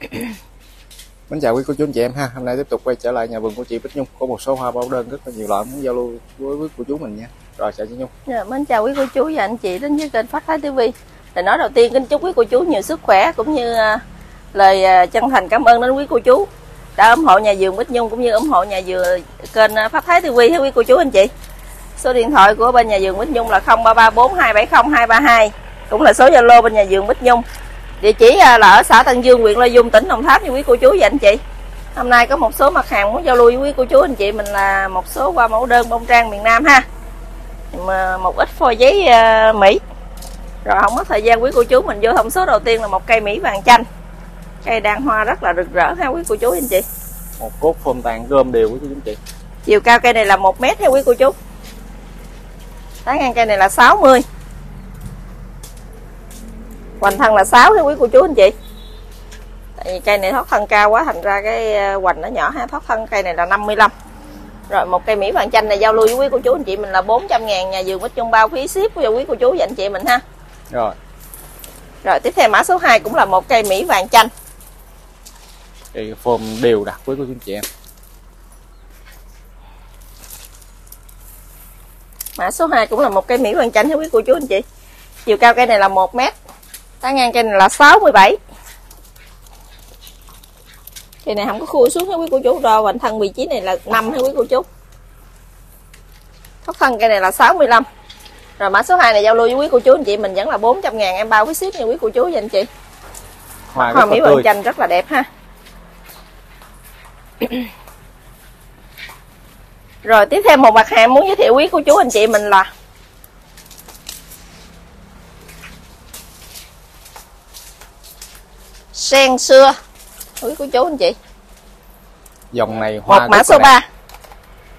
Mến chào quý cô chú anh chị em ha. Hôm nay tiếp tục quay trở lại nhà vườn của chị Bích Nhung. Có một số hoa bao đơn rất là nhiều loại muốn giao lưu với quý cô chú mình nha. Rồi chào chị Nhung. Dạ, mến chào quý cô chú và anh chị đến với kênh Phát Thái TV. Để nói đầu tiên kính chúc quý cô chú nhiều sức khỏe cũng như à, lời à, chân thành cảm ơn đến quý cô chú đã ủng hộ nhà vườn Bích Nhung cũng như ủng hộ nhà vườn kênh à, Phát Thái TV hay quý cô chú anh chị. Số điện thoại của bên nhà vườn Bích Nhung là 0334270232 cũng là số Zalo bên nhà vườn Bích Nhung. Địa chỉ à, là ở xã Tân Dương, huyện Lai Dung, tỉnh Đồng Tháp như quý cô chú và anh chị. Hôm nay có một số mặt hàng muốn giao lưu với quý cô chú anh chị mình là một số qua mẫu đơn bông trang miền Nam ha. Mà một ít phôi giấy uh, Mỹ. Rồi không mất thời gian quý cô chú mình vô thông số đầu tiên là một cây Mỹ vàng chanh. Cây đang hoa rất là rực rỡ ha quý cô chú anh chị. Một cốt phôm tàn gom đều quý cô chú anh chị. chiều cao cây này là 1 mét ha quý cô chú. Tán ngang cây này là 60 hoành thân là 6 ha quý cô chú anh chị. Tại vì cây này thoát thân cao quá thành ra cái ờ, hoành nó nhỏ ha thoát thân cây này là 55 rồi một cây mỹ vàng chanh này giao lưu với quý cô chú anh chị mình là 400 ngàn nhà vườn Bích Trung bao phí ship cho quý cô chú và anh chị mình ha. Rồi, rồi tiếp theo mã số 2 cũng là một cây mỹ vàng chanh. Cây phôm đều đặc với cô chú anh chị em. mã số 2 cũng là một cây mỹ vàng chanh ha quý cô chú anh chị. Chiều cao cây này là 1 mét tán ngang cây này là 67 cây này không có khui xuống ha quý cô chú? Đo hoành thân vị trí này là 5 ha quý cô chú? Thoát thân cây này là 65 rồi mã số 2 này giao lưu với quý cô chú anh chị mình vẫn là 400 ngàn. Em bao với ship nha quý cô chú và anh chị. Hoa mỹ tươi. chanh rất là đẹp ha. Rồi tiếp theo một mặt hàng muốn giới thiệu quý cô chú anh chị mình là sen xưa quý cô chú anh chị Dòng này hoa một mã số là đẹp. 3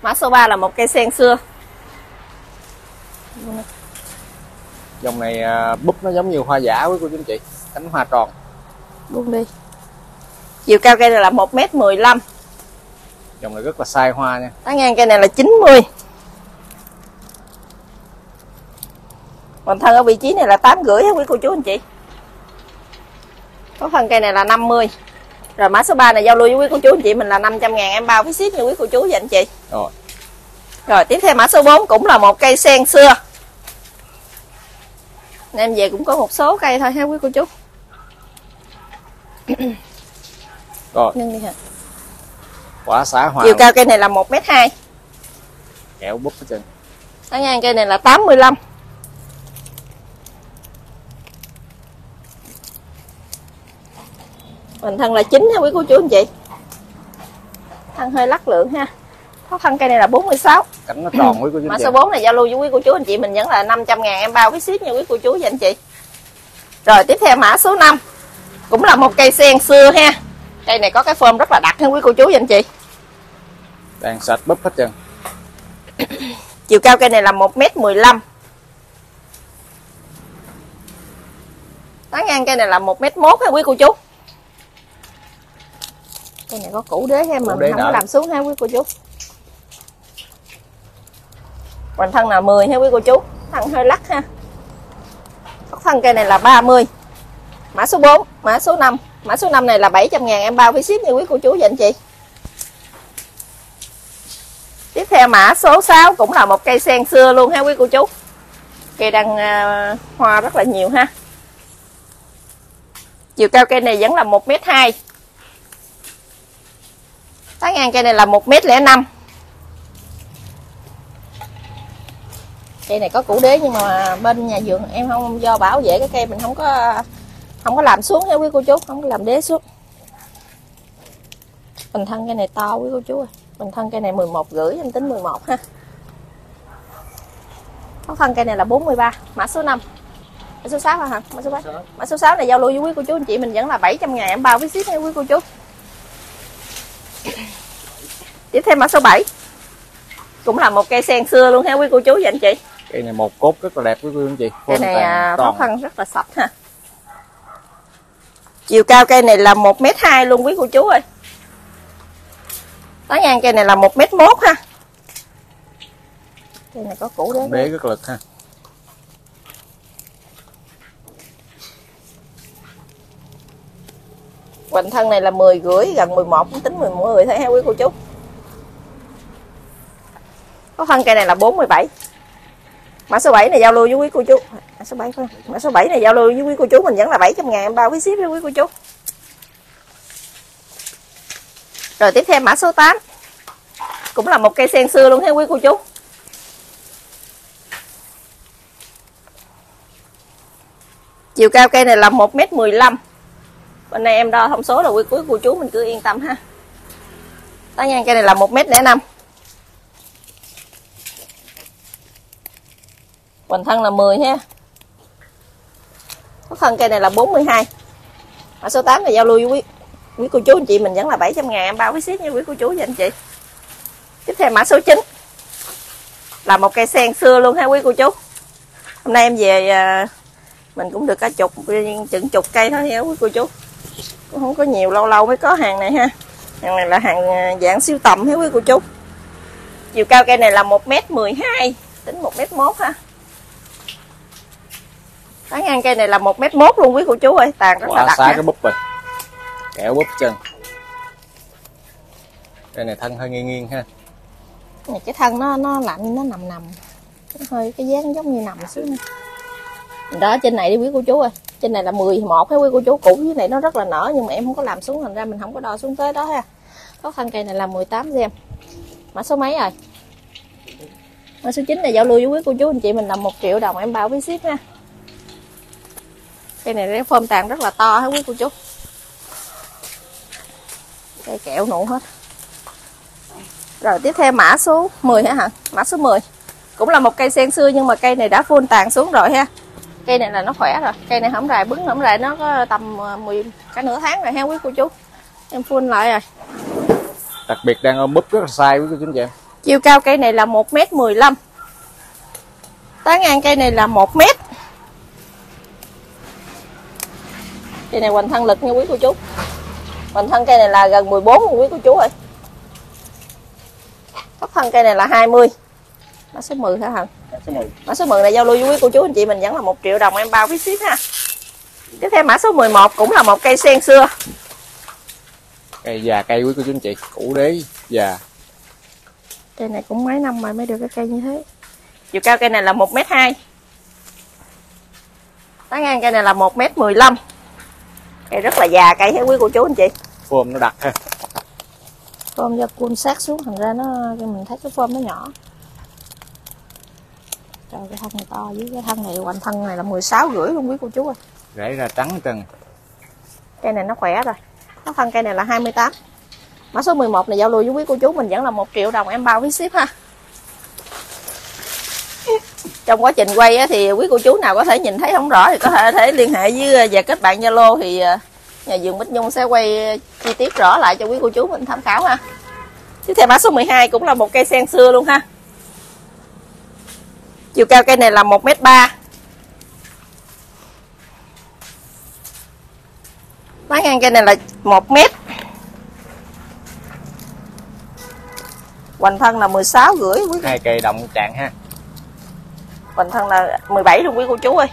mã số 3 là một cây sen xưa Dòng này à, búp nó giống như hoa giả quý cô chú anh chị. Cánh hoa tròn. buông đi chiều cao cây này là 1 m 15 Dòng này rất là sai hoa nha. tán ngang cây này là 90 còn thân ở vị trí này là tám rưỡi quý cô chú anh chị có phần cây này là 50 rồi mã số 3 này giao lưu với quý cô chú anh chị mình là 500 ngàn. Em bao phí ship nha quý cô chú và anh chị. Rồi, rồi tiếp theo mã số 4 cũng là một cây sen xưa. Em về cũng có một số cây thôi ha quý cô chú. Rồi, Nâng đi hả? quả xả hoa. chiều cao cây này là 1 m 2 kẹo búp hết trơn. tán ngang cây này là 85 Mình thân là 9 ha quý cô chú anh chị. Thân hơi lắc lượng ha. Có thân cây này là 46 Cánh nó tròn quý cô chú Mã số 4 này giao lưu với quý cô chú anh chị Mình vẫn là 500 ngàn em bao với ship nha quý cô chú và anh chị. Rồi tiếp theo mã số 5 Cũng là một cây sen xưa ha. Cây này có cái form rất là đặc ha quý cô chú và anh chị. Đang sạch búp hết trơn. Chiều cao cây này là 1m15 Tán ngang cây này là 1m1 ha quý cô chú Cây này có củ đế ha mà Củ đế mình không có làm xuống ha quý cô chú. Hoành thân là 10 ha quý cô chú. Thân hơi lắc ha. Thân cây này là 30 Mã số 4, mã số 5 Mã số 5 này là 700 ngàn em bao phí ship nha quý cô chú và anh chị. Tiếp theo mã số 6 cũng là một cây sen xưa luôn ha quý cô chú. Cây đang à, hoa rất là nhiều ha. Chiều cao cây này vẫn là 1m2. Tán ngang cây này là 1m05. Cây này có củ đế nhưng mà bên nhà vườn em không do bảo vệ cái cây mình không có không có làm xuống ha quý cô chú, không có làm đế xuống. Bình thân cây này to quý cô chú ơi. Bình thân cây này 11 rưỡi em tính 11 ha. Có thân cây này là 43, mã số 5. Mã số 6 hả hả? Mã số 3. Mã số 6 này giao lưu với quý cô chú anh chị mình vẫn là 700 ngàn em bao với ship nha quý cô chú. Tiếp theo mã số 7. Cũng là một cây sen xưa luôn ha quý cô chú và anh chị. Cây này một cốt rất là đẹp quý cô chú anh chị. Cây này à, thoát tròn. thân rất là sạch ha. Chiều cao cây này là 1m2 luôn quý cô chú ơi. Tán ngang cây này là 1m1 ha. Cây này có củ đế. Đế rất lực ha. Hoành thân này là 10 rưỡi gần 11 cũng tính 10 thôi ha quý cô chú có phân cây này là 47 mã số 7 này giao lưu với quý cô chú. Mã số 7 không? mã số 7 này giao lưu với quý cô chú mình vẫn là 700 ngàn, em bao quý ship với quý cô chú. Rồi tiếp theo mã số 8 cũng là một cây sen xưa luôn ha quý cô chú? Chiều cao cây này là 1m15 bên này em đo thông số là quý cuối cô chú mình cứ yên tâm ha. Tá ngang cây này là 1m05 Hoành thân là 10 ha. Có thân cây này là 42 Mã số 8 là giao lưu với quý, quý cô chú anh chị mình vẫn là 700 ngàn. Em bao với ship nha quý cô chú và anh chị. Tiếp theo mã số 9 Là một cây sen xưa luôn ha quý cô chú. Hôm nay em về à, mình cũng được cả chục chừng chục cây thôi nha quý cô chú. Cũng không có nhiều lâu lâu mới có hàng này ha. Hàng này là hàng à, dạng siêu tầm ha quý cô chú. Chiều cao cây này là 1m12 tính 1m1 ha tán ngang cây này là 1m1 luôn quý cô chú ơi. Tàn rất là quả đặc xá cái búp rồi. Kẹo búp chân. Cây này thân hơi nghiêng nghiêng ha. Này, cái thân nó nó lạnh nó nằm nằm. Nó hơi cái dáng giống như nằm xuống đó trên này đi quý cô chú ơi. Trên này là 11 hay quý cô chú. Cũ dưới này nó rất là nở nhưng mà em không có làm xuống thành ra mình không có đo xuống tới đó ha. Có thân cây này là 18 gem mã số mấy rồi? Mã số 9 là giao lưu với quý cô chú anh chị mình là một triệu đồng em bao với ship ha cây này cái phơm tàn rất là to ha quý cô chú. Cây kẹo nụ hết. Rồi tiếp theo mã số 10 hả hả? Mã số 10 cũng là một cây sen xưa nhưng mà cây này đã phun tàn xuống rồi ha. Cây này là nó khỏe rồi. Cây này không rài bứng không rài nó có tầm ờ, 10 cả nửa tháng rồi ha quý cô chú. Em phun lại rồi. Đặc biệt đang ôm búp rất là sai với cô chú chị em chiều cao cây này là 1m15 tán ngang cây này là 1m cây này hoành thân lực nha quý cô chú. Hoành thân cây này là gần 14 luôn quý cô chú ơi. Tóc thân cây này là 20 mã số 10 hả hằng? Số 10 mã số 10 này giao lưu với quý cô chú anh chị mình vẫn là một triệu đồng em bao phí ship ha. Tiếp theo mã số 11 cũng là một cây sen xưa. Cây già cây quý cô chú anh chị củ đế già. Cây này cũng mấy năm rồi mới được cái cây như thế. Chiều cao cây này là 1m2 tán ngang cây này là 1m15 cây rất là già cây hết quý cô chú anh chị. Phôm nó đặc ha. Phơm do cuốn sát xuống thành ra nó mình thấy cái phơm nó nhỏ. Trời cái thân này to với cái thân này hoành thân này là 16 rưỡi luôn quý cô chú ơi. Rễ ra trắng trần. Cây này nó khỏe rồi. Nó thân cây này là 28 mã số 11 này giao lưu với quý cô chú mình vẫn là một triệu đồng em bao phí ship ha trong quá trình quay thì quý cô chú nào có thể nhìn thấy không rõ thì có thể thể liên hệ với ờ, và kết bạn zalo thì ờ, nhà vườn Bích Nhung sẽ quay ờ, chi tiết rõ lại cho quý cô chú mình tham khảo ha. Tiếp theo mã số 12 cũng là một cây sen xưa luôn ha. Chiều cao cây này là 1m3 Mái ngang cây này là 1 mét. Hoành thân là 16 rưỡi quý hai cây đồng trạng ha bình thân là 17 luôn quý cô chú ơi.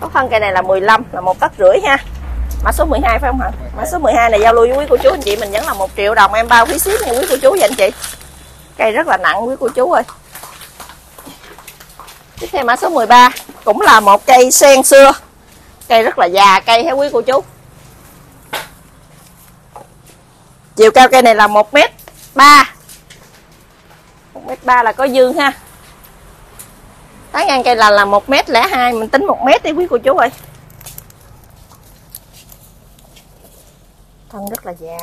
Có thân cây này là 15 là một tấc rưỡi ha. Mã số 12 phải không hả? Mã số 12 này giao lưu với quý cô chú, anh chị mình vẫn là một triệu đồng, em bao phí ship nha quý cô chú và anh chị. Cây rất là nặng quý cô chú ơi. Tiếp theo mã số 13 Cũng là một cây sen xưa. Cây rất là già cây hả quý cô chú. Chiều cao cây này là 1 mét 3 1 mét 3 là có dương ha. Tán ngang cây là là một mét lẻ hai, Mình tính một mét đi quý cô chú ơi. Thân rất là già.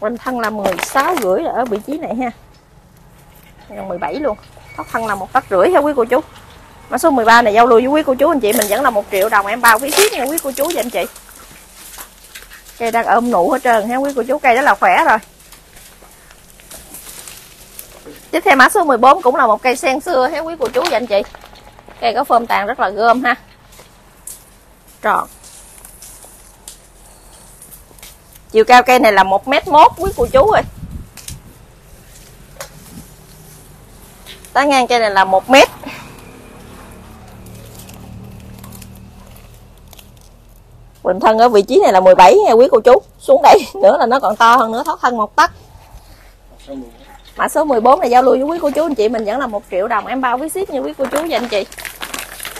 Quanh thân là 16 rưỡi ở vị trí này ha. Gần 17 luôn. Tóc thân là một tấc rưỡi ha quý cô chú. Mã số 13 này giao lưu với quý cô chú anh chị, mình vẫn là một triệu đồng em bao phí ship nha quý cô chú và anh chị. Cây đang ôm nụ hết trơn ha quý cô chú, cây đó là khỏe rồi tiếp theo mã số 14 cũng là một cây sen xưa ha quý cô chú và anh chị. Cây có phơm tàn rất là gom ha. Tròn. Chiều cao cây này là một mét mốt, quý cô chú ơi. Tán ngang cây này là một mét. Quỳnh thân ở vị trí này là 17 nha quý cô chú. Xuống đây nữa là nó còn to hơn nữa, thoát thân một tấc mã số 14 này giao lưu với quý cô chú anh chị mình vẫn là một triệu đồng. Em bao với ship nha quý cô chú và anh chị.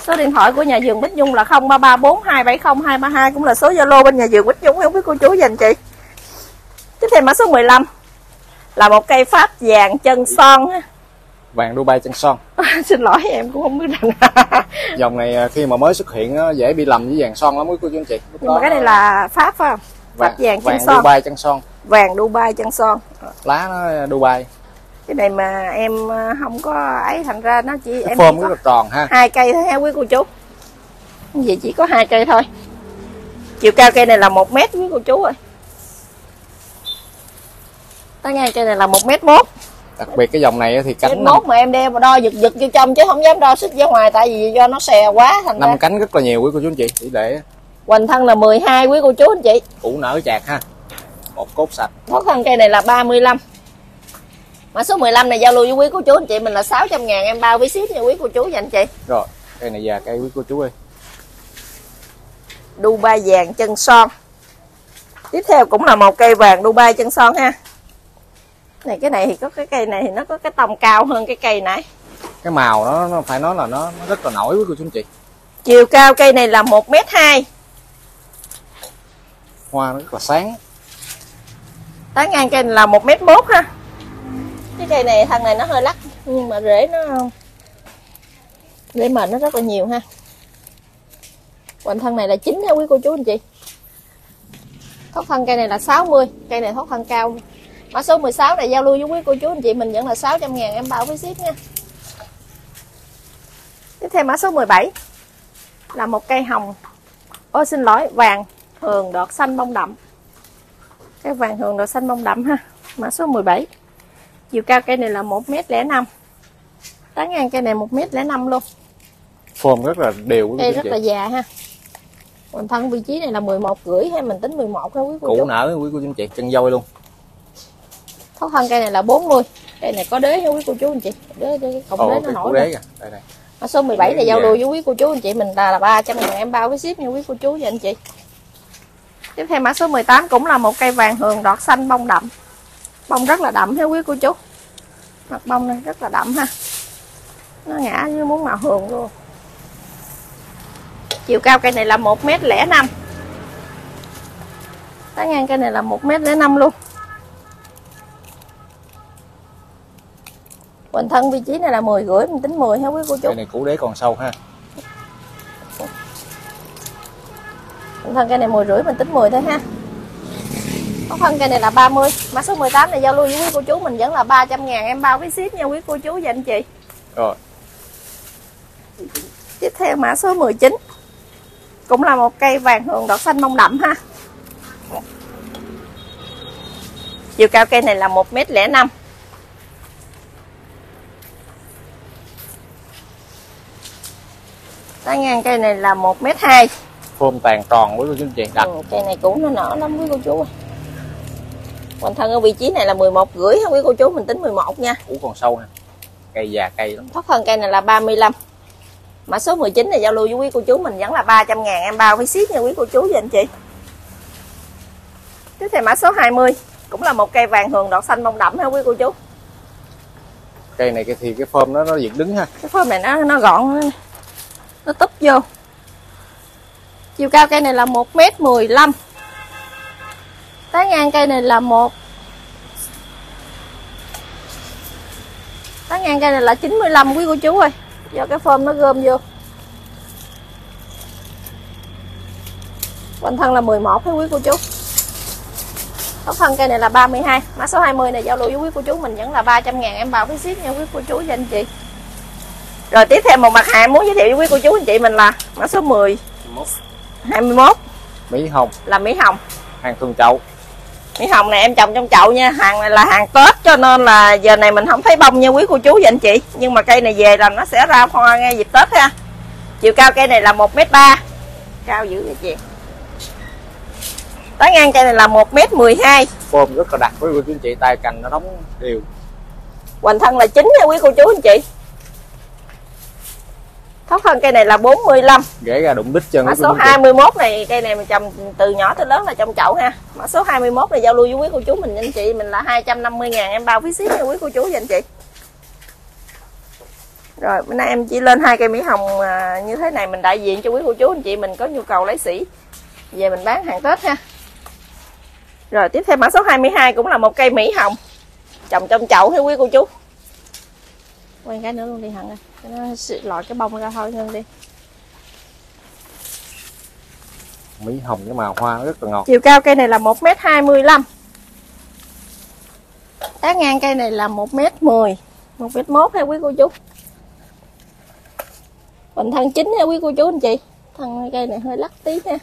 Số điện thoại của nhà vườn Bích Nhung là 0334270232 cũng là số Zalo bên nhà vườn Bích Nhung quý cô chú và anh chị. Tiếp theo mã số 15 là một cây pháp vàng chân son vàng Dubai chân son. Xin lỗi em cũng không biết rằng dòng này à, khi mà mới xuất hiện á, dễ bị lầm với vàng son lắm quý cô chú anh chị. Lúc nhưng mà cái này là pháp phải không? Pháp vàng chân vàng son. Dubai chân son. Vàng Dubai chân son. Lá nó Dubai cái này mà em ờ, không có ấy thành ra nó chỉ cái em form chỉ có tròn ha. hai cây thôi ha quý cô chú. Vậy chỉ có hai cây thôi. Chiều cao cây này là một mét quý cô chú ơi. Tới ngay cây này là một mét mốt. Đặc biệt cái dòng này thì cánh mốt mà em đeo mà đo giật giật vô trong chứ không dám đo xích ra ngoài tại vì do nó xè quá thành năm cánh rất là nhiều quý cô chú anh chị tỷ lệ hoành thân là 12 quý cô chú anh chị. Củ nở chạc ha. Một cốt sạch. Thoát thân cây này là 35 mã số 15 này giao lưu với quý cô chú anh chị mình là 600 ngàn em bao với ship nha quý cô chú và anh chị. Rồi cây này già cây quý cô chú ơi. Dubai vàng chân son. Tiếp theo cũng là một cây vàng Dubai chân son ha. Này cái này thì có cái cây này thì nó có cái tông cao hơn cái cây nãy. Cái màu nó, nó phải nói là nó, nó rất là nổi quý cô chú anh chị. Chiều cao cây này là một mét hai. Hoa nó rất là sáng. Tán ngang cây này là một mét mốt ha cái cây này thằng này nó hơi lắc, nhưng mà rễ nó rễ mền nó rất là nhiều ha. Quanh thân này là chín nha quý cô chú anh chị. Thoát thân cây này là 60 Cây này thoát thân cao. Mã số 16 này giao lưu với quý cô chú anh chị, Mình vẫn là 600 ngàn, em bao với ship nha. Tiếp theo mã số 17 Là một cây hồng. Ô xin lỗi, vàng thường đọt xanh bông đậm. Cái vàng thường đọt xanh bông đậm ha. Mã số 17 Chiều cao cây này là 1m05 Tán ngang cây này 1m05 luôn. Form rất là đều Cây rất anh là chị già ha. Còn thân vị trí này là 11 rưỡi hay mình tính 11 ha quý cô củ chú. nở quý cô chú anh chị chân dôi luôn. Thoát thân cây này là 40 Cây này có đế ha quý cô chú anh chị. Đế, đế cọng ồ đế nó nổi đế đây này Mã số 17 Đế thì giao lưu với quý cô chú anh chị mình là, là 300 ngàn em bao với ship nha quý cô chú và anh chị. Tiếp theo mã số 18 cũng là một cây vàng hường đọt xanh bông đậm Bông rất là đậm ha quý cô chú. Mặt bông này rất là đậm ha. Nó ngã như muốn màu hường luôn. Chiều cao cây này là 1m05 Tán ngang cây này là 1m05 luôn. Hoành thân vị trí này là 10 rưỡi mình tính 10 ha quý cô chú. Cây này củ đế còn sâu ha. Hoành thân cây này 10 rưỡi mình tính 10 thôi ha Có thân cây này là 30 Mã số 18 này giao lưu với quý cô chú Mình vẫn là 300 ngàn. Em bao với ship nha quý cô chú và anh chị. Rồi. Tiếp theo mã số 19 Cũng là một cây vàng hường đọt xanh bông đậm ha. Chiều cao cây này là 1m05 Tán ngang cây này là 1m2 form tàn tròn quý cô chú anh chị. Đặt. Ừ, Cây này cũng nó nở lắm quý cô chú ơi. Hoàn thân ở vị trí này là 11 rưỡi ha quý cô chú Mình tính 11 nha. Củ còn sâu ha cây già cây lắm. Thoát thân cây này là 35 Mã số 19 này giao lưu với quý cô chú Mình vẫn là 300 ngàn em bao với ship nha quý cô chú và anh chị. Tiếp theo mã số 20 Cũng là một cây vàng hường đọt xanh bông đậm ha quý cô chú. Cây này thì cái form nó nó dựng đứng ha. Cái form này nó nó gọn Nó, nó túp vô. Chiều cao cây này là 1m15 Tán ngang cây này là 1 Tán ngang cây này là 95 quý cô chú ơi. Do cái form nó gom vô. Quanh thân là 11 hả quý cô chú. Tóc thân cây này là 32 Mã số 20 này giao lưu với quý cô chú Mình vẫn là 300 ngàn. Em bao với ship nha quý cô chú và anh chị. Rồi tiếp theo một mặt hàng muốn giới thiệu với quý cô chú anh chị mình là Mã số 10 21 mỹ hồng. Là Mỹ Hồng. Hàng thường chậu Mỹ Hồng này em trồng trong chậu nha Hàng này là hàng Tết cho nên là giờ này mình không thấy bông nha quý cô chú và anh chị. Nhưng mà cây này về là nó sẽ ra hoa ngay dịp Tết ha. Chiều cao cây này là 1m3 Cao dữ vậy chị. Tán ngang cây này là 1m12 form rất là đặc với cô chú anh chị tay cành nó đóng đều. Hoành thân là 9 nha quý cô chú anh chị thóc thân cây này là 45 ghé ra đụng đích chân mã số cô chú anh chị 21 này cây này mình trồng từ nhỏ tới lớn là trong chậu ha. Mã số 21 này giao lưu với quý cô chú mình anh chị. Mình là 250 ngàn em bao phí ship nha quý cô chú và anh chị. Rồi bữa nay em chỉ lên hai cây mỹ hồng à, như thế này mình đại diện cho quý cô chú anh chị. Mình có nhu cầu lấy sỉ về mình bán hàng Tết ha. Rồi tiếp theo mã số 22 cũng là một cây mỹ hồng. Trồng trong chậu ha quý cô chú. Quay cái nữa luôn đi hẳn ơi cho nó lòi cái bông ra thôi ngưng đi. Mỹ hồng cái màu hoa rất là ngọt. Chiều cao cây này là 1m25 tán ngang cây này là 1m10 1m1 ha quý cô chú. Bình thân chính ha quý cô chú anh chị. Thân cây này hơi lắc tí ha.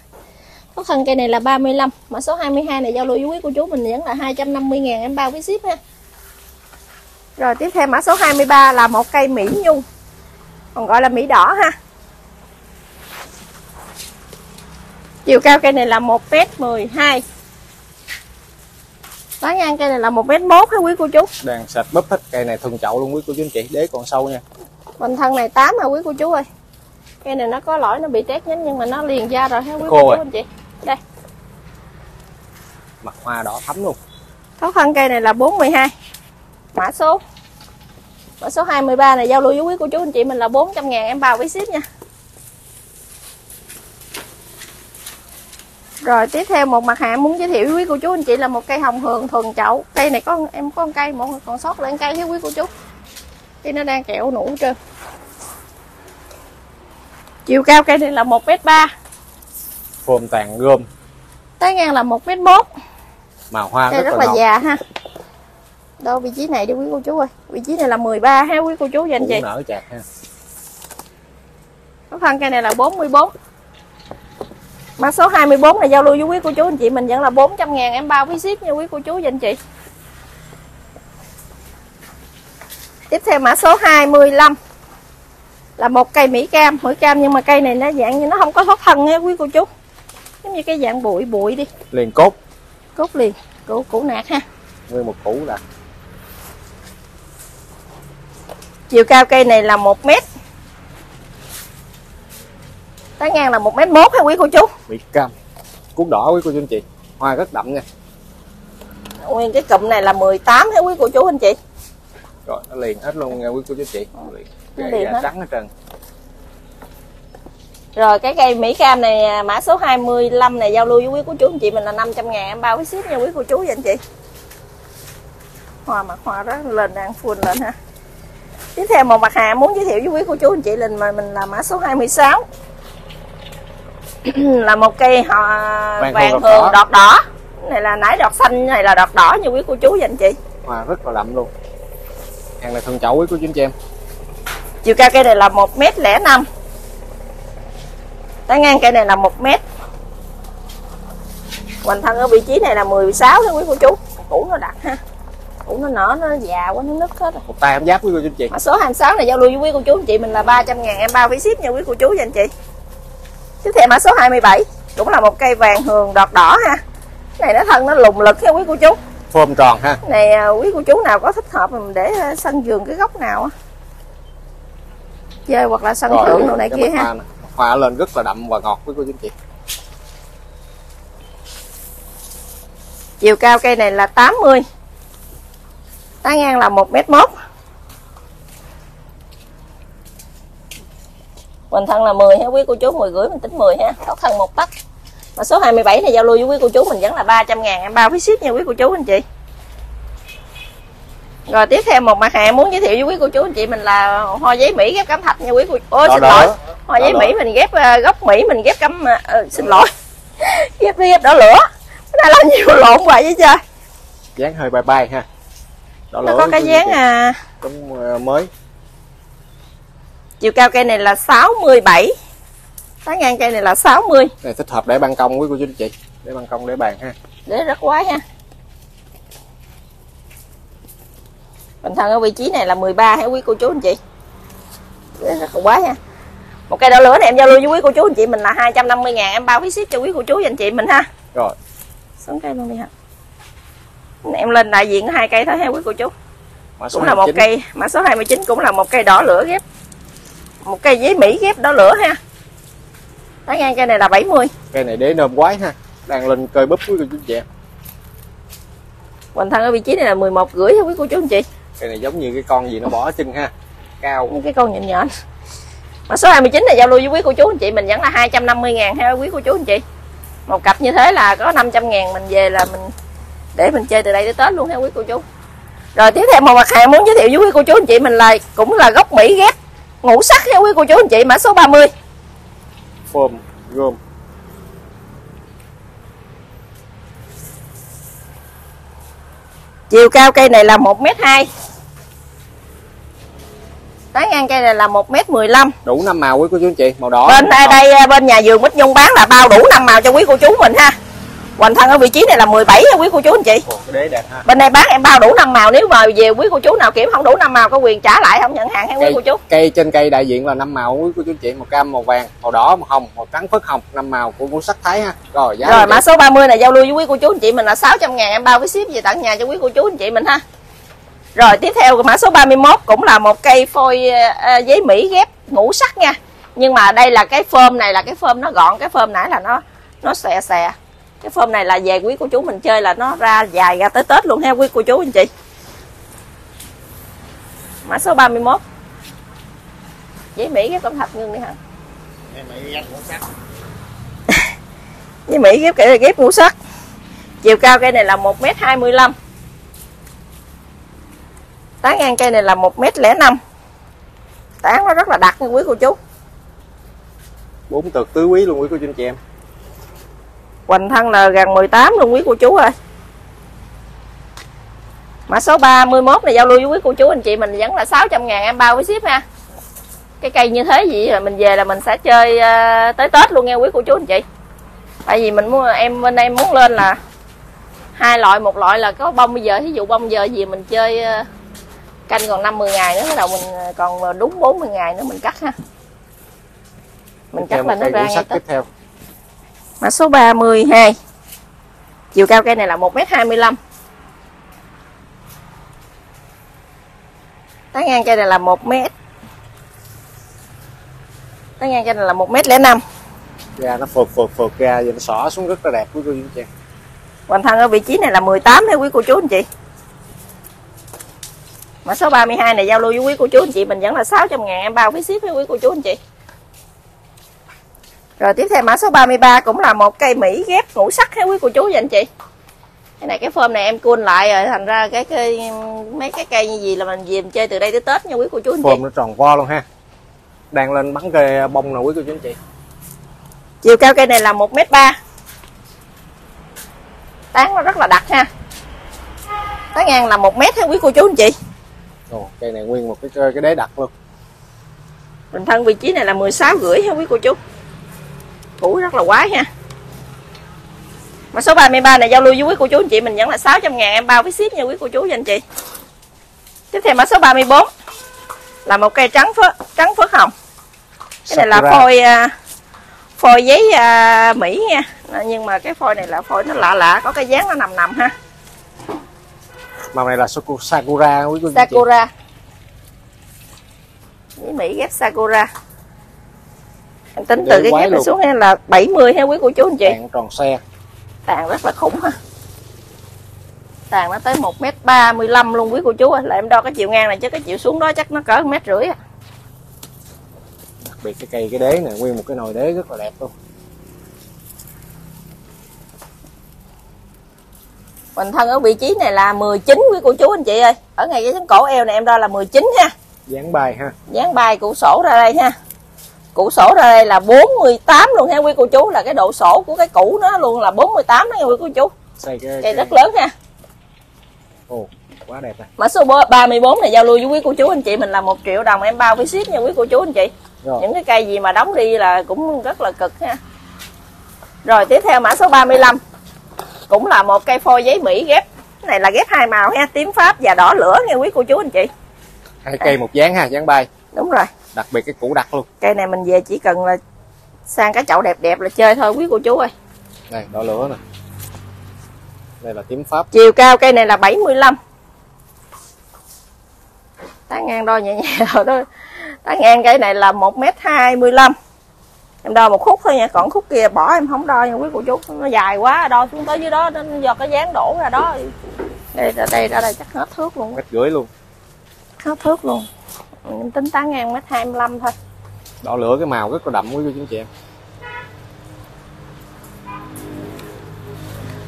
Có thân cây này là 35 Mã số 22 này giao lưu với quý cô chú mình vẫn là 250 ngàn em bao với ship ha. Rồi tiếp theo mã số 23 là một cây Mỹ Nhung Còn gọi là Mỹ đỏ ha. Chiều cao cây này là 1m12 Tán ngang cây này là 1m1 ha quý cô chú. Đang sạch búp hết cây này thuần chậu luôn quý cô chú anh chị đế còn sâu nha. Bình thân này 8 hả quý cô chú ơi. Cây này nó có lỗi nó bị tét nhánh nhưng mà nó liền ra rồi ha quý cô rồi. chú anh chị. Đây. Mặt hoa đỏ thắm luôn. Khó khăn cây này là 42 Mã số Mã số 23 này giao lưu với quý cô chú anh chị mình là 400 ngàn em bao với ship nha. Rồi tiếp theo một mặt hàng muốn giới thiệu với quý cô chú anh chị là một cây hồng hường thuần chậu. Cây này có em có một cây một còn sót lại cây với quý cô chú. Cây nó đang kẹo nụ trơn. Chiều cao cây này là 1m3 phồm tàn gom Tán ngang là 1m1 màu hoa Cây rất, rất là là già ha Đâu vị trí này đi quý cô chú ơi. Vị trí này là 13 ha quý cô chú và anh chị. nở chạc ha. Khó khăn cây này là 44 Mã số 24 này giao lưu với quý cô chú anh chị. Mình vẫn là 400 ngàn em bao phí ship nha quý cô chú và anh chị. Tiếp theo mã số 25 Là một cây Mỹ cam. Mỹ cam nhưng mà cây này nó dạng như nó không có thoát thân nha quý cô chú. Giống như cái dạng bụi bụi đi. Liền cốt. Cốt liền. Củ, củ nạt ha. Nguyên một củ là Chiều cao cây này là 1 mét. Tán ngang là 1 mét 1 ha quý cô chú? Bị cam. Cuốn đỏ quý cô chú anh chị. Hoa rất đậm nha. Nguyên cái cụm này là 18 ha quý cô chú anh chị? Rồi nó liền hết luôn nha quý cô chú anh chị. Liền Gãy liền hết. trắng hết trơn. Rồi cái cây Mỹ Cam này à, mã số 25 này giao lưu với quý cô chú anh chị mình là 500 ngàn em bao với ship nha quý cô chú và anh chị. Hoa mặt hoa đó lên đang full lên ha Tiếp theo một mặt hàng muốn giới thiệu với quý cô chú anh chị mình mà mình là mã số 26 Là một cây họ Vàng vàng hường hường đọt đỏ. Này là nải đọt xanh này là đọt đỏ nha quý cô chú và anh chị? Hoa rất là đậm luôn. Hàng này thuần chậu quý cô chú anh chị em. Chiều cao cây này là 1m05 Tán ngang cây này là 1m Hoành thân ở vị trí này là 16 đó quý cô chú. Củ nó đặc ha Củ nó nở nó già quá nó nứt hết rồi. Một tay ám giáp quý cô chú anh chị. Mã số 26 này giao lưu với quý cô chú anh chị mình là 300 ngàn em bao phí ship nha quý cô chú và anh chị. Tiếp theo mã số 27 Cũng là một cây vàng hường đọt đỏ ha. Cái này nó thân nó lùng lực nha quý cô chú. Phơm tròn ha. Này à, quý cô chú nào có thích hợp mình để à, sân vườn cái góc nào á. Chơi hoặc là sân thượng đồ này kia ha. hoa lên rất là đậm và ngọt quý cô chú anh chị. Chiều cao cây này là 80 Tán ngang là 1m1 Bình thân là 10 ha quý cô chú 10 rưỡi mình tính 10 ha. Thóc thân một tấc. Mà số 27 này giao lưu với quý cô chú mình vẫn là 300 ngàn. Em bao phí ship nha quý cô chú anh chị. Rồi tiếp theo một mặt hàng muốn giới thiệu với quý cô chú anh chị mình là hoa giấy Mỹ ghép cắm thạch nha quý cô Ôi Đỏ xin đỏ. lỗi. Hoa Đỏ giấy. Mỹ mình ghép ờ, gốc Mỹ mình ghép cắm ờ, ờ, Xin lỗi. Ghép ghép đỏ lửa. Cái này là nhiều lộn vậy chứ chơi dáng hơi bay bay ha Đỏ nó có cái dáng à, cũng ờ, mới. Chiều cao cây này là 67 tán ngang cây này là 60 này thích hợp để ban công quý cô chú anh chị. Để ban công để bàn ha. Để rất quái ha. Bình thân ở vị trí này là 13 hả quý cô chú anh chị? Để rất là quái ha. Một cây đỏ lửa này em giao lưu với quý cô chú anh chị mình là 250 ngàn em bao phí ship cho quý cô chú và anh chị mình ha. Rồi. Xuống cây luôn đi hả em lên đại diện hai cây thôi ha quý cô chú. Mã số cũng là một 29. cây mã số 29 cũng là một cây đỏ lửa ghép. Một cây giấy Mỹ ghép đỏ lửa ha. Tán ngang cây này là 70 cây này đế nôm quái ha đang lên cơi búp quý cô chú chị Hoành thân ở vị trí này là 11 rưỡi ha quý cô chú anh chị. Cây này giống như cái con gì nó bỏ chân ha cao. Những cái con nhện nhện mà số 29 này giao lưu với quý cô chú anh chị mình vẫn là 250 ngàn ha quý cô chú anh chị. Một cặp như thế là có 500 ngàn mình về là mình để mình chơi từ đây tới Tết luôn ha quý cô chú. Rồi tiếp theo một mặt hàng muốn giới thiệu với quý cô chú anh chị mình là cũng là gốc Mỹ ghép ngũ sắc ha quý cô chú anh chị mã số 30 phôm gom chiều cao cây này là 1m2 tán ngang cây này là 1m15 đủ năm màu quý cô chú anh chị màu đỏ. Bên đây, đây bên nhà vườn Bích Nhung bán là bao đủ năm màu cho quý cô chú mình ha Hoành thân ở vị trí này là 17 ha quý cô chú anh chị. Ồ, cái đế đẹp ha. Bên đây bán em bao đủ năm màu nếu mà về quý cô chú nào kiểm không đủ năm màu có quyền trả lại không nhận hàng hay quý cây, cô chú? cây trên cây đại diện là năm màu quý cô chú anh chị màu cam màu vàng màu đỏ màu hồng màu trắng phớt hồng năm màu của ngũ sắc thái ha. Rồi giá rồi mã số 30 này giao lưu với quý cô chú anh chị mình là 600 ngàn em bao với ship về tận nhà cho quý cô chú anh chị mình ha. Rồi tiếp theo mã số 31 cũng là một cây phôi ờ, giấy Mỹ ghép ngũ sắc nha. Nhưng mà đây là cái phơm này là cái phơm nó gọn cái phơm nãy là nó nó xè xè cái phơm này là về quý cô chú mình chơi là nó ra dài ra tới Tết luôn ha quý cô chú anh chị. Mã số 31 giấy Mỹ ghép cẩm thạch ngưng đi hả? Với Mỹ ghép cái ghép ngũ sắc. Chiều cao cây này là 1m25 tán ngang cây này là 1m05 tán nó rất là đặc nha quý cô chú. Bốn tược tứ quý luôn quý cô chú anh chị em hoành thân là gần 18 luôn quý cô chú ơi. Mã số 31 này giao lưu với quý cô chú anh chị mình vẫn là 600 ngàn em bao với ship ha. Cái cây như thế gì rồi mình về là mình sẽ chơi ờ, tới Tết luôn nha quý cô chú anh chị. Tại vì mình muốn em bên đây muốn lên là hai loại một loại là có bông bây giờ ví dụ bông giờ gì mình chơi ờ, canh còn 50 ngày nữa bắt đầu mình ờ, còn đúng 40 ngày nữa mình cắt ha. Mình cắt là nó ra ngay tiếp theo mã số 32 chiều cao cây này là 1m25 tán ngang cây này là 1m tán ngang cây này là 1m05 ra nó phượt phượt phượt ra và nó xỏ xuống rất là đẹp quý cô chú anh chị. Hoành thân ở vị trí này là 18 theo quý cô chú anh chị. Mã số 32 này giao lưu với quý cô chú anh chị Mình vẫn là 600 ngàn em bao phí ship với quý cô chú anh chị Rồi tiếp theo mã số 33 cũng là một cây Mỹ ghép ngũ sắc hay quý cô chú và anh chị. Cái này cái form này em cuôn lại rồi Thành ra cái, cái mấy cái cây như gì là mình mình chơi từ đây tới Tết nha quý cô chú anh chị. Phôm nó tròn vo luôn ha. Đang lên bắn cây bông nè quý cô chú anh chị. Chiều cao cây này là 1m3 Tán nó rất là đặc ha. Tán ngang là 1m ha quý cô chú anh chị. Ồ, cây này nguyên một cái cái đế đặt luôn. Mình thân vị trí này là 16 rưỡi ha quý cô chú Củ rất là quái ha. Mà số 33 này giao lưu với quý cô chú anh chị Mình vẫn là 600 ngàn em bao với ship nha quý cô chú và anh chị. Tiếp theo mã số 34 Là một cây trắng phớt, trắng phớt hồng. Cái này là phôi à, Phôi giấy à, Mỹ nha. Nhưng mà cái phôi này là phôi nó lạ lạ Có cái dáng nó nằm nằm ha. Màu này là Saku- sakura quý cô chú Sakura. Giấy Mỹ ghép Sakura Em tính Để từ cái ghép này xuống đây là 70 ha quý cô chú anh chị? Tàn tròn xe. Tàn rất là khủng ha. Tàn nó tới 1m35 luôn quý cô chú ơi Là em đo cái chiều ngang này chứ cái chiều xuống đó chắc nó cỡ 1 mét rưỡi à. đặc biệt cái cây cái đế này nguyên một cái nồi đế rất là đẹp luôn. Mình thân ở vị trí này là 19 quý cô chú anh chị ơi. Ở ngay cái cổ eo này em đo là 19 ha. Dáng bài ha. Dán bài cụ sổ ra đây ha cụ sổ ra đây là 48 luôn ha quý cô chú là cái độ sổ của cái củ nó luôn là 48 đó nha quý cô chú. Cây rất lớn ha Ồ, quá đẹp này mã số 34 này giao lưu với quý cô chú anh chị mình là một triệu đồng em bao với ship nha quý cô chú anh chị. Rồi. Những cái cây gì mà đóng đi là cũng rất là cực ha. Rồi tiếp theo mã số 35 cũng là một cây phôi giấy Mỹ ghép. Cái này là ghép hai màu ha tím pháp và đỏ lửa nha quý cô chú anh chị. Hai cây một dáng ha dáng bay. Đúng rồi đặc biệt cái củ đặt luôn. Cây này mình về chỉ cần là sang cái chậu đẹp đẹp là chơi thôi quý cô chú ơi. Này đỏ lửa nè. Đây là tím pháp. Chiều cao cây này là 75 tán ngang đo nhẹ nhẹ rồi đó. Tán ngang cây này là 1m25 Em đo một khúc thôi nha Còn khúc kia bỏ em không đo nha quý cô chú. Nó dài quá đo xuống tới dưới đó Nó do cái dáng đổ ra đó. Đây ra đây ra đây chắc hết thước luôn. Mét rưỡi luôn. Hết thước luôn Em tính tán ngang mét 25 thôi. Đỏ lửa cái màu rất là đậm quý cô chú anh chị em.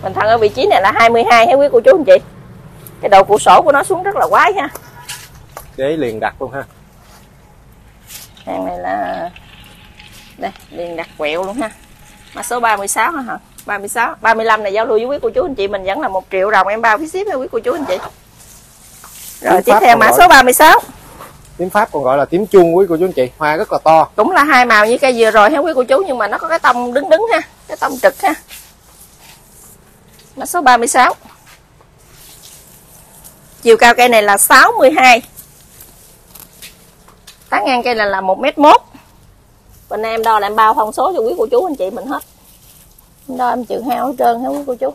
Mình thằng ở vị trí này là 22 ha quý cô chú anh chị. Cái đầu cụ sổ của nó xuống rất là quái ha đế liền đặt luôn ha. Hàng này là đây liền đặt quẹo luôn ha. Mã số 36 hả? Hả 36 35 này giao lưu với quý cô chú anh chị mình vẫn là một triệu đồng em bao phí ship nha quý cô chú anh chị. Rồi Tím tiếp theo mã gọi- số 36 tím pháp còn gọi là tím chuông quý cô chú anh chị. Hoa rất là to. Cũng là hai màu như cây vừa rồi ha quý cô chú nhưng mà nó có cái tông đứng đứng ha cái tông trực ha. Mã số 36 chiều cao cây này là 62 tán ngang cây này là 1 m mốt. Bên em đo là em bao thông số cho quý cô chú anh chị mình hết. Em đo em chữ hao hết trơn ha quý cô chú.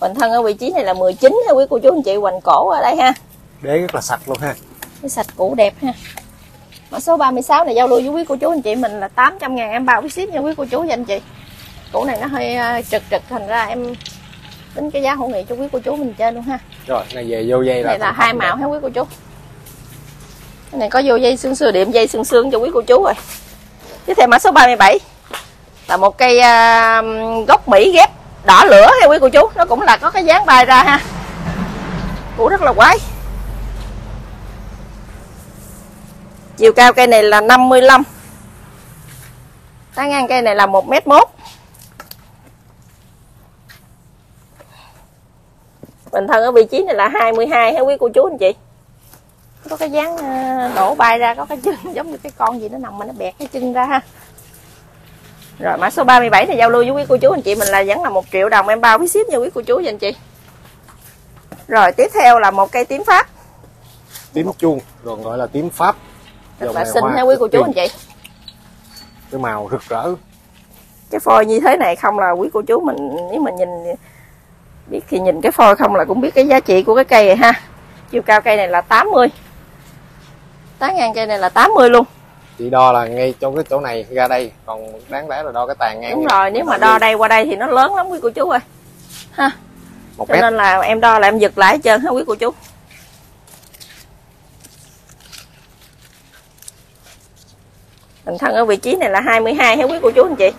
Hoành thân ở vị trí này là 19 ha quý cô chú anh chị hoành cổ ở đây ha. Đế rất là sạch luôn ha cái sạch cũ đẹp ha. Mã số 36 này giao lưu với quý cô chú anh chị mình là 800 ngàn. Em bao với ship nha quý cô chú và anh chị. Cũ này nó hơi ờ, trực trực thành ra em tính cái giá hữu nghị cho quý cô chú mình trên luôn ha. Rồi này về vô dây là này là hai màu ha quý cô chú. Cái này có vô dây xương xương điểm dây xương xương cho quý cô chú rồi. Tiếp theo mã số 37 là một cây à, gốc mỹ ghép đỏ lửa ha quý cô chú. Nó cũng là có cái dáng bay ra ha. Cũ rất là quái chiều cao cây này là 55 tán ngang cây này là 1 m mốt. Bình thân ở vị trí này là 22 hả quý cô chú anh chị? Có cái dáng ờ, đổ bay ra, có cái chân giống như cái con gì nó nằm mà nó bẹt cái chân ra ha. Rồi mã số 37 này giao lưu với quý cô chú anh chị, mình là vẫn là một triệu đồng em bao phí ship nha quý cô chú và anh chị. Rồi tiếp theo là một cây tím pháp. Tím chuông, còn gọi là tím pháp rất là xinh ha quý cô chú anh chị. Cái màu rực rỡ. Cái phôi như thế này không là quý cô chú mình nếu mà nhìn biết thì nhìn cái phôi không là cũng biết cái giá trị của cái cây này ha. Chiều cao cây này là 80 tán ngang cây này là 80 luôn. Chị đo là ngay trong cái chỗ này ra đây còn đáng lẽ là đo cái tàn ngang đúng này. rồi nếu mà đo đây qua đây thì nó lớn lắm quý cô chú ơi. Ha. Một cho mét. nên là em đo là em giật lại hết trơn ha quý cô chú Hình thân ở vị trí này là 22 ha quý cô chú anh chị?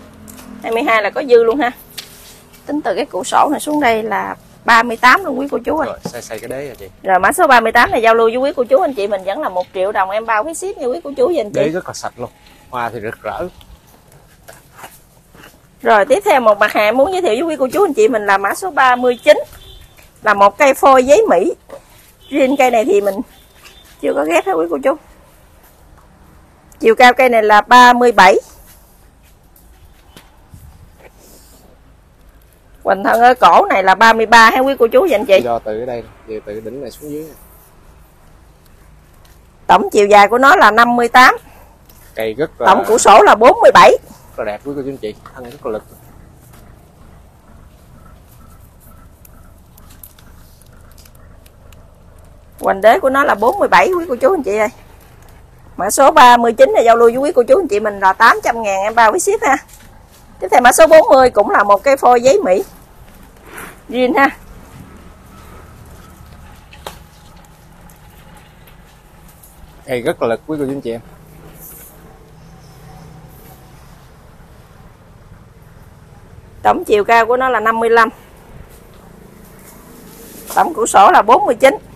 22 là có dư luôn ha. Tính từ cái cụ sổ này xuống đây là 38 luôn quý cô chú ơi. Rồi xây xây cái đế rồi chị? Rồi mã số 38 này giao lưu với quý cô chú anh chị mình vẫn là 1 triệu đồng em bao phí ship nha quý cô chú và anh đế chị rất là sạch luôn hoa thì rực rỡ. Rồi tiếp theo một mặt hàng muốn giới thiệu với quý cô chú anh chị mình là mã số 39 Là một cây phôi giấy Mỹ. Riêng cây này thì mình chưa có ghép hết quý cô chú Chiều cao cây này là 37 Hoành thân ở cổ này là 33 ha quý cô chú và anh chị. Đo từ ở đây từ từ đỉnh này xuống dưới Tổng chiều dài của nó là 58 cây rất là Tổng của sổ là 47 rất là đẹp quý cô chú anh chị thân rất là lực. Hoành đế của nó là 47 quý cô chú anh chị ơi Mã số 39 là giao lưu với quý cô chú anh chị mình là 800 ngàn em bao với ship ha. Tiếp theo mã số 40 cũng là một cái phôi giấy Mỹ. Riêng ha. Cây rất là lực quý cô chú anh chị em. Tổng chiều cao của nó là 55 Tổng của sổ là 49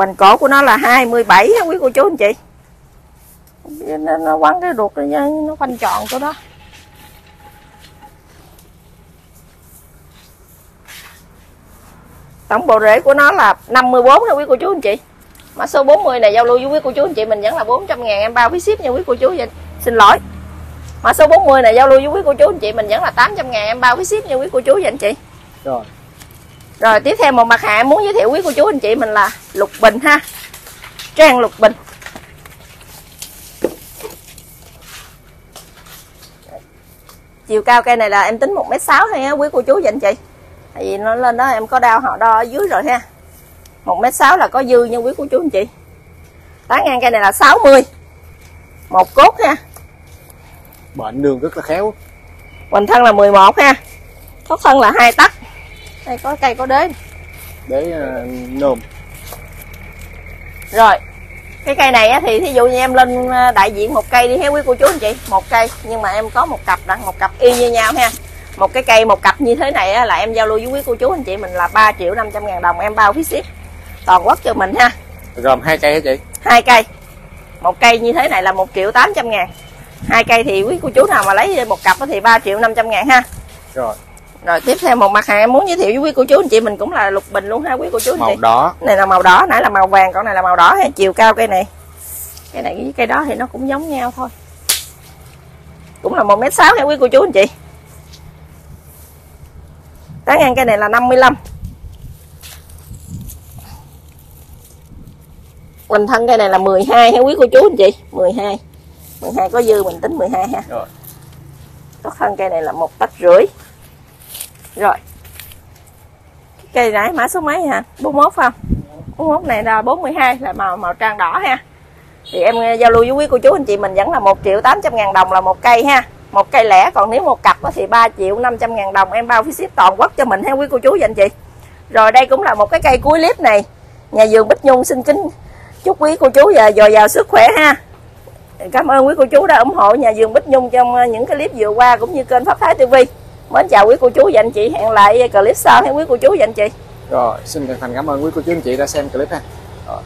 Hoành cổ của nó là 27 ha quý cô chú anh chị. Nó, nó quấn cái ruột nó nó quanh tròn của đó. Tổng bộ rễ của nó là 54 nha quý cô chú anh chị. Mã số 40 này giao lưu với quý cô chú anh chị mình vẫn là 400 ngàn em bao phí ship nha quý cô chú Vậy, Xin lỗi. Mã số 40 này giao lưu với quý cô chú anh chị mình vẫn là 800 ngàn em bao phí ship nha quý cô chú và anh chị. Rồi. Rồi tiếp theo một mặt hàng muốn giới thiệu quý cô chú anh chị mình là lục bình ha. Trang lục bình. Chiều cao cây này là em tính 1m6 thôi á quý cô chú và anh chị. Tại vì nó lên đó em có đao họ đo ở dưới rồi ha. 1m6 là có dư nha quý cô chú anh chị. Tán ngang cây này là 60 một cốt ha. Bệnh đường rất là khéo. Hoành thân là 11 ha. Thoát thân là hai tấc đây có cây có đế. Để uh, nôm rồi cái cây này á, thì thí dụ như em lên ờ, đại diện một cây đi ha quý cô chú anh chị. Một cây nhưng mà em có một cặp đặng một cặp y như nhau ha. Một cái cây một cặp như thế này á, là em giao lưu với quý cô chú anh chị mình là 3 triệu 500 ngàn đồng em bao phí ship. Toàn quốc cho mình ha. Gồm hai cây hả chị? Hai cây. Một cây như thế này là một triệu 800 ngàn. Hai cây thì quý cô chú nào mà lấy một cặp thì 3 triệu 500 ngàn ha. Rồi rồi tiếp theo một mặt hàng em muốn giới thiệu với quý cô chú anh chị mình cũng là lục bình luôn ha quý cô chú anh màu chị đỏ này là màu đỏ nãy là màu vàng còn này là màu đỏ ha chiều cao cây này. Cây này với cây đó thì nó cũng giống nhau thôi. Cũng là một mét sáu ha quý cô chú anh chị. Tán ngang cây này là 55 Hoành thân cây này là 12 ha quý cô chú anh chị. 12 12 có dư mình tính 12 ha. Rồi. Thoát thân cây này là một tách rưỡi rồi. Cây nãy mã số mấy hả? 41 không? 41 này là 42 là màu màu trang đỏ ha. Thì em giao lưu với quý cô chú, anh chị mình vẫn là 1 triệu 800 ngàn đồng là một cây ha. Một cây lẻ, còn nếu một cặp thì 3 triệu 500 ngàn đồng. Em bao phí ship toàn quốc cho mình ha, quý cô chú và anh chị. Rồi đây cũng là một cái cây cuối clip này. Nhà vườn Bích Nhung xin kính chúc quý cô chú và dồi dào sức khỏe ha. Cảm ơn quý cô chú đã ủng hộ nhà vườn Bích Nhung trong ờ, những cái clip vừa qua cũng như kênh Pháp Thái TV mến chào quý cô chú và anh chị. Hẹn lại clip sau ha quý cô chú và anh chị. Rồi, xin chân thành cảm ơn quý cô chú, anh chị đã xem clip ha. Rồi.